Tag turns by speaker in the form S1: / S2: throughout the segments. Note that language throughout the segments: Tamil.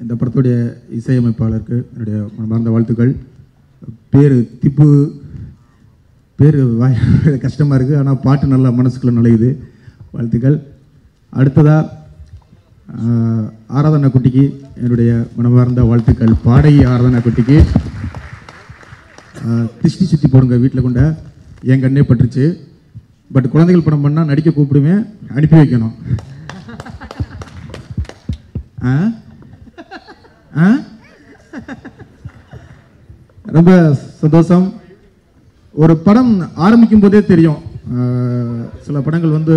S1: இந்த படத்துடைய இசையமைப்பாளருக்கு என்னுடைய மனமார்ந்த வாழ்த்துக்கள். பேர் திப்பு பேர் வாய் கஷ்டமாக இருக்குது ஆனால் பாட்டு நல்லா மனசுக்குள்ளே நுழையுது. வாழ்த்துக்கள். அடுத்ததாக ஆராதனா குட்டிக்கு என்னுடைய மனமார்ந்த வாழ்த்துக்கள். பாடகி ஆராதனா குட்டிக்கு திருஷ்டி சுற்றி போடுங்க வீட்டில் கொண்ட. என் கண்ணே பட்டுருச்சு. பட் குழந்தைகள் படம் பண்ணால் நடிக்க கூப்பிடுவேன் அனுப்பி வைக்கணும். ஆ? ரொம்ப சந்தோஷம். ஒரு படம் ஆரம்பிக்கும் போதே தெரியும். சில படங்கள் வந்து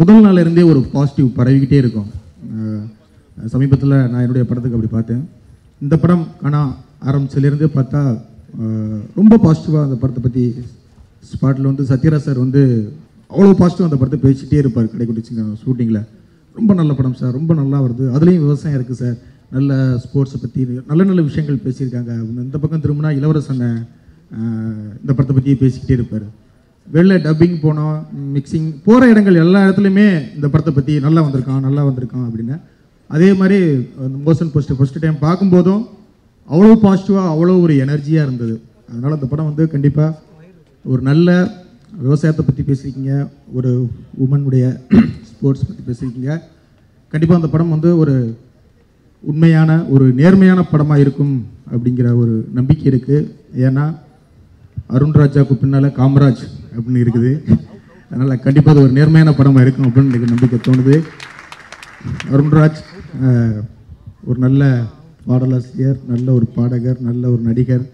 S1: முதல் நாள்ல இருந்தே ஒரு பாசிட்டிவ் பரவிக்கிட்டே இருக்கும். சமீபத்தில் நான் என்னுடைய படத்துக்கு அப்படி பார்த்தேன். இந்த படம் ஆனால் ஆரம்பிச்சிலேருந்தே பார்த்தா ரொம்ப பாசிட்டிவாக அந்த படத்தை பற்றி ஸ்பாட்டில் வந்து சத்யராஜ் சார் வந்து அவ்வளோ பாசிட்டிவ் அந்த படத்தை பேசிகிட்டே இருப்பார் கடைக்குடிச்சுங்க ஷூட்டிங்கில் ரொம்ப நல்ல படம் சார் ரொம்ப நல்லா வருது. அதுலேயும் விவசாயம் இருக்குது சார். நல்ல ஸ்போர்ட்ஸை பற்றி நல்ல நல்ல விஷயங்கள் பேசியிருக்காங்க. இந்த பக்கம் திரும்பினா இளவரசனை இந்த படத்தை பற்றி பேசிக்கிட்டே இருப்பார். வெளில டப்பிங் போனோம் மிக்சிங் போகிற இடங்கள் எல்லா இடத்துலையுமே இந்த படத்தை பற்றி நல்லா வந்திருக்கான் நல்லா வந்திருக்கான் அப்படின்னு. அதே மாதிரி மோஷன் போஸ்ட் ஃபஸ்ட்டு டைம் பார்க்கும்போதும் அவ்வளோ பாசிட்டிவாக அவ்வளோ ஒரு எனர்ஜியாக இருந்தது. அதனால் அந்த படம் வந்து கண்டிப்பாக ஒரு நல்ல விவசாயத்தை பற்றி பேசியிருக்கீங்க ஒரு உமனுடைய ஸ்போர்ட்ஸ் பற்றி பேசியிருக்கீங்க. கண்டிப்பாக அந்த படம் வந்து ஒரு உண்மையான ஒரு நேர்மையான படமாக இருக்கும் அப்படிங்கிற ஒரு நம்பிக்கை இருக்குது ஏன்னா அருண்ராஜாவுக்கு பின்னால் காமராஜ் அப்படின்னு இருக்குது. அதனால் கண்டிப்பாக அது ஒரு நேர்மையான படமாக இருக்கும் அப்படின்னு எனக்கு நம்பிக்கை தோணுது. அருண்ராஜ் ஒரு நல்ல பாடலாசிரியர் நல்ல ஒரு பாடகர் நல்ல ஒரு நடிகர்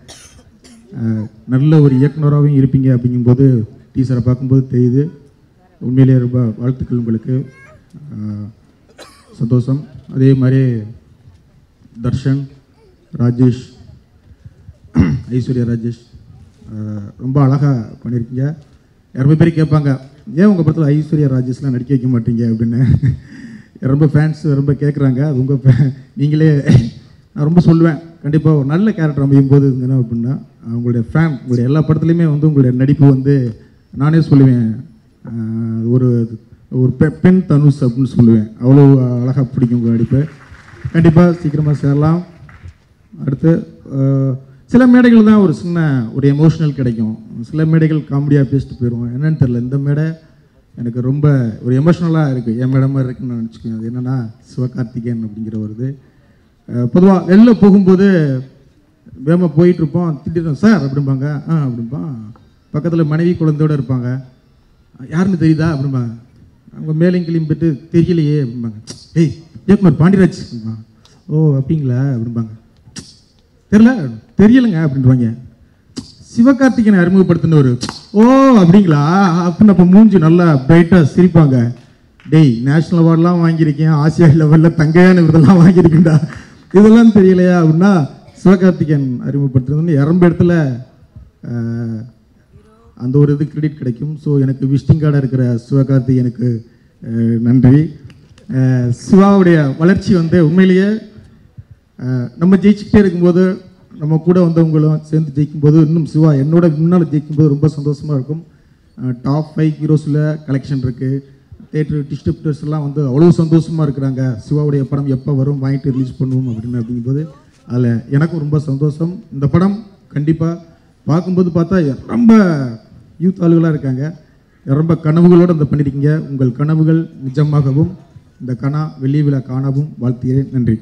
S1: நல்ல ஒரு இயக்குனராகவும் இருப்பீங்க அப்படிங்கும்போது டீச்சரை பார்க்கும்போது தெரியுது. உண்மையிலேயே ரொம்ப வாழ்த்துக்கள் உங்களுக்கு. சந்தோஷம். அதே மாதிரி தர்ஷன் ராஜேஷ் ஐஸ்வர்யா ராஜேஷ் ரொம்ப அழகாக பண்ணியிருக்கீங்க ரொம்ப பேர் கேட்பாங்க? ஏன் உங்கள் படத்தில் ஐஸ்வர்யா ராஜேஷ்லாம் நடிக்க வைக்க மாட்டீங்க அப்படின்னு? ரொம்ப ஃபேன்ஸ் ரொம்ப கேட்குறாங்க அது உங்கள் நீங்களே நான் ரொம்ப சொல்லுவேன். கண்டிப்பாக ஒரு நல்ல கேரக்டர் அமையும் போது என்ன அப்படின்னா உங்களுடைய ஃபேன் உங்களுடைய எல்லா படத்துலையுமே வந்து உங்களுடைய நடிப்பு வந்து நானே சொல்லுவேன். ஒரு ஒரு பெ- பெண் தனுஷ் அப்படின்னு சொல்லுவேன். அவ்வளோ அழகாக பிடிக்கும் உங்கள் நடிப்பு. கண்டிப்பாக சீக்கிரமாக சேரலாம். அடுத்து சில மேடைகள் தான் ஒரு சின்ன ஒரு எமோஷனல் கிடைக்கும். சில மேடைகள் காமெடியாக பேசிட்டு போயிடுவோம் என்னன்னு தெரில இந்த மேடை எனக்கு ரொம்ப ஒரு எமோஷ்னலாக இருக்குது என் மேடம் மாதிரி இருக்குன்னு நினச்சிக்கோங்க அது என்னென்னா சிவகார்த்திகேயன் அப்படிங்கிற ஒரு இது. பொதுவாக வெளில போகும்போது வேகமாக போயிட்டுருப்போம் திட்டிருந்தோம் சார் அப்படிம்பாங்க. ஆ அப்படிம்பான். பக்கத்தில் மனைவி குழந்தையோட இருப்பாங்க. யாருன்னு தெரியுதா? அப்படிம்பாங்க. அவங்க மேலையும் கிளிம்பிட்டு தெரியலையே அப்படிம்பாங்க. ஏய் ஜெயக்குமார் பாண்டியராஜ். ஓ அப்படிங்களா? அப்படிம்பாங்க. தெரியல தெரியலங்க சிவகார்த்திகனை சிவகார்த்திகேயனை அறிமுகப்படுத்தினவர் ஓ அப்படிங்களா? அப்படின்னு அப்போ மூஞ்சி நல்லா பிரைட்டாக சிரிப்பாங்க. டேய் நேஷ்னல் அவார்ட்லாம் வாங்கியிருக்கேன் ஆசியா லெவலில் தங்கையான விருதெல்லாம் வாங்கியிருக்கேன்டா. இதெல்லாம் தெரியலையா அப்படின்னா சிவகார்த்திகேயன் அறிமுகப்படுத்துறதுன்னு இரம்ப இடத்துல அந்த ஒரு இது கிரெடிட் கிடைக்கும். ஸோ எனக்கு விசிட்டிங் கார்டாக இருக்கிற சிவகார்த்திகேயனுக்கு நன்றி. சிவாவுடைய வளர்ச்சி வந்து உண்மையிலேயே நம்ம ஜெயிச்சுக்கிட்டே இருக்கும்போது நம்ம கூட வந்தவங்களும் சேர்ந்து ஜெயிக்கும்போது இன்னும் சிவா என்னோட முன்னால் ஜெயிக்கும்போது ரொம்ப சந்தோஷமாக இருக்கும். டாப் ஃபைவ் ஹீரோஸில் கலெக்ஷன் இருக்குது தேட்டர் டிஸ்ட்ரிபியூட்டர்ஸ் எல்லாம் வந்து அவ்வளோ சந்தோஷமாக இருக்கிறாங்க. சிவாவுடைய படம் எப்போ வரும் வாங்கிட்டு ரிலீஸ் பண்ணுவோம் அப்படின்னு அப்படிங்கும்போது அதில் எனக்கும் ரொம்ப சந்தோஷம். இந்த படம் கண்டிப்பாக பார்க்கும்போது பார்த்தா ரொம்ப யூத் ஆளுகளாக இருக்காங்க. ரொம்ப கனவுகளோடு அந்த பண்ணியிருக்கீங்க. உங்கள் கனவுகள் நிஜமாகவும் இந்த கணா வெள்ளி விழா காணவும் வாழ்த்துகிறேன். நன்றி.